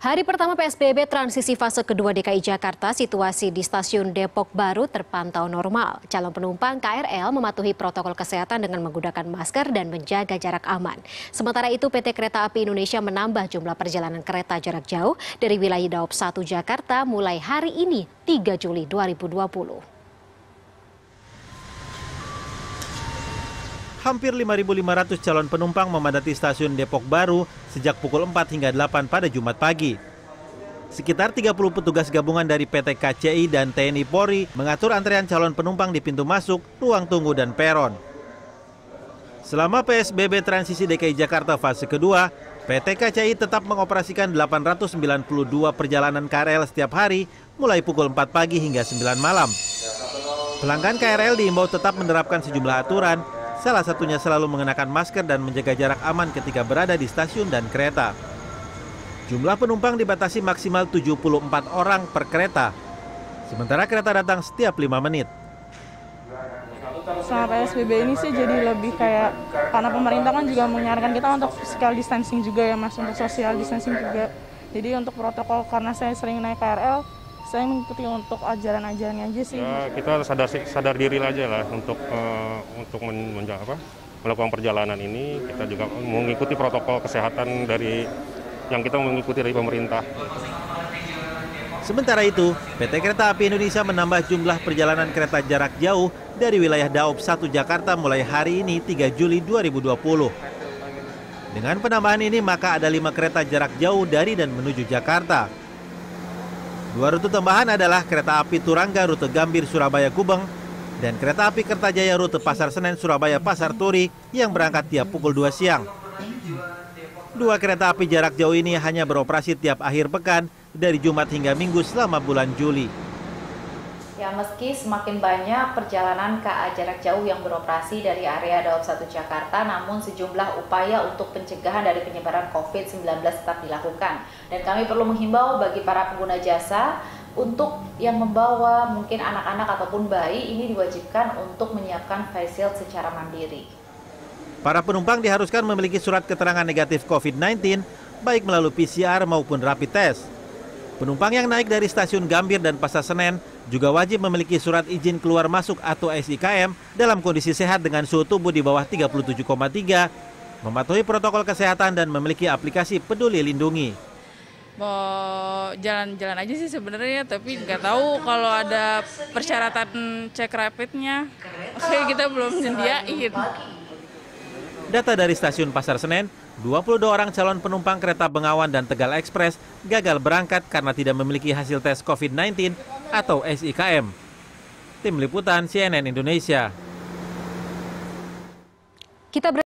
Hari pertama PSBB transisi fase kedua DKI Jakarta, situasi di stasiun Depok Baru terpantau normal. Calon penumpang KRL mematuhi protokol kesehatan dengan menggunakan masker dan menjaga jarak aman. Sementara itu PT Kereta Api Indonesia menambah jumlah perjalanan kereta jarak jauh dari wilayah Daop 1 Jakarta mulai hari ini 3 Juli 2020. Hampir 5.500 calon penumpang memadati stasiun Depok Baru sejak pukul 4 hingga 8 pada Jumat pagi. Sekitar 30 petugas gabungan dari PT KCI dan TNI Polri mengatur antrean calon penumpang di pintu masuk, ruang tunggu, dan peron. Selama PSBB transisi DKI Jakarta fase kedua, PT KCI tetap mengoperasikan 892 perjalanan KRL setiap hari mulai pukul 4 pagi hingga 9 malam. Pelanggan KRL diimbau tetap menerapkan sejumlah aturan Salah satunya selalu mengenakan masker dan menjaga jarak aman ketika berada di stasiun dan kereta. Jumlah penumpang dibatasi maksimal 74 orang per kereta. Sementara kereta datang setiap 5 menit. Sama PSBB ini sih jadi lebih kayak karena pemerintah kan juga menyarankan kita untuk physical distancing juga ya mas untuk social distancing juga. Jadi untuk protokol karena saya sering naik KRL saya mengikuti untuk ajaran-ajarannya aja sih. Ya, kita sadar sadar diri aja lah untuk uh, untuk men, men, apa, melakukan perjalanan ini. Kita juga mengikuti protokol kesehatan dari yang kita mengikuti dari pemerintah. Sementara itu, PT Kereta Api Indonesia menambah jumlah perjalanan kereta jarak jauh dari wilayah Daop 1 Jakarta mulai hari ini 3 Juli 2020. Dengan penambahan ini maka ada lima kereta jarak jauh dari dan menuju Jakarta. Dua rute tambahan adalah kereta api Turangga rute Gambir Surabaya Gubeng dan kereta api Kertajaya rute Pasar Senen Surabaya Pasar Turi yang berangkat tiap pukul 2 siang. Dua kereta api jarak jauh ini hanya beroperasi tiap akhir pekan dari Jumat hingga Minggu selama bulan Juli. Ya, meski semakin banyak perjalanan KA jarak jauh yang beroperasi dari area Daob 1 Jakarta, namun sejumlah upaya untuk pencegahan dari penyebaran COVID-19 tetap dilakukan. Dan kami perlu menghimbau bagi para pengguna jasa untuk yang membawa mungkin anak-anak ataupun bayi ini diwajibkan untuk menyiapkan face shield secara mandiri. Para penumpang diharuskan memiliki surat keterangan negatif COVID-19 baik melalui PCR maupun rapid test. Penumpang yang naik dari stasiun Gambir dan Pasar Senen juga wajib memiliki surat izin keluar masuk atau SIKM dalam kondisi sehat dengan suhu tubuh di bawah 37,3, mematuhi protokol kesehatan dan memiliki aplikasi peduli lindungi. Mau jalan-jalan aja sih sebenarnya, tapi nggak tahu kalau ada persyaratan cek rapidnya. Oke, kita belum sediain. Data dari stasiun Pasar Senen, 22 orang calon penumpang kereta Bengawan dan Tegal Express gagal berangkat karena tidak memiliki hasil tes COVID-19 atau SIKM. Tim Liputan CNN Indonesia. Kita